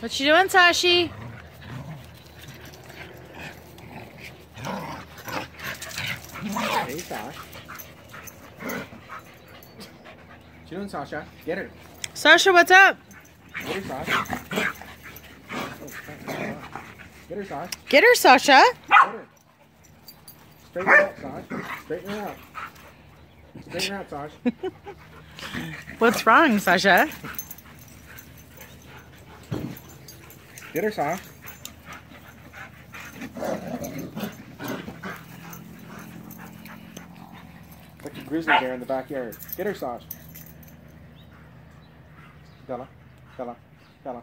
What you doing, Tashi? Hey, Sasha. What you doing, Sasha? Get her. Sasha, what's up? Get her, Sasha. Oh, Get her, Sasha. Get her, Sasha. Get her. Straighten her up, Sasha. Straighten her up. Straighten her out, Sash. What's wrong, Sasha? Get her, Sasha. Like a grizzly bear in the backyard. Get her, Sasha. Bella. Bella. Bella.